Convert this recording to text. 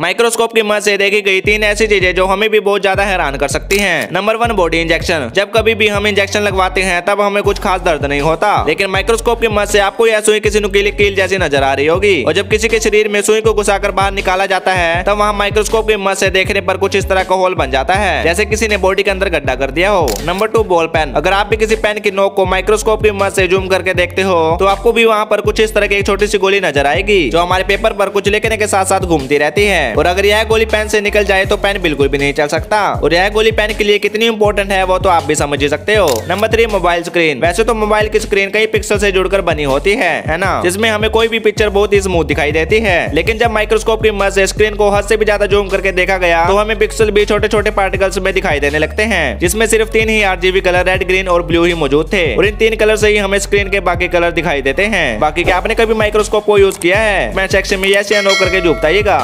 Microscope की मदद से देखी गई तीन ऐसी चीज़ें जो हमें भी बहुत ज़्यादा हैरान कर सकती हैं। नंबर वन बॉडी इंजेक्शन जब कभी भी हम इंजेक्शन लगवाते हैं, तब हमें कुछ खास दर्द नहीं होता। लेकिन माइक्रोस्कोप की मदद से आपको यह सुई किसी नुकीली कील जैसी नज़र आ रही होगी। और जब किसी के शरीर में सुई को घुसाकर बाहर निकाला जाता है, तब वहाँ माइक्रोस्कोप की मदद से देखने पर कुछ इस तरह का होल बन जाता है, जैसे किसी ने बॉडी के अंदर गड्ढा कर दिया हो। नंबर टू बॉल पेन अगर आप भी किसी पेन की नोक को माइक्रोस्कोप की मदद से जूम करके देखते हो तो आपको भी वहाँ पर कुछ इस तरह की एक छोटी सी गोली नज़र आएगी, जो हमारे पेपर पर कुछ लिखने के साथ साथ घूमती रहती है। और अगर यह गोली पेन से निकल जाए तो पेन बिल्कुल भी नहीं चल सकता। और यह गोली पेन के लिए कितनी इंपॉर्टेंट है वो तो आप भी समझ ही सकते हो। नंबर थ्री मोबाइल स्क्रीन वैसे तो मोबाइल की स्क्रीन कई पिक्सल से जुड़कर बनी होती है है ना? जिसमें हमें कोई भी पिक्चर बहुत ही स्मूथ दिखाई देती है। लेकिन जब माइक्रोस्कोप की मदद से स्क्रीन को हद से भी ज़्यादा जूम करके देखा गया तो हमें पिक्सल भी छोटे छोटे पार्टिकल्स में दिखाई देने लगते हैं, जिसमें सिर्फ़ तीन ही आठ कलर रेड ग्रीन और ब्लू ही मौजूद थे। और इन तीन कलर से ही हमें स्क्रीन के बाकी कलर दिखाई देते हैं। बाकी क्या आपने कभी माइक्रोस्कोप को यूज़ किया है? मैं सेक्शन में यस या नो करके जो बताइएगा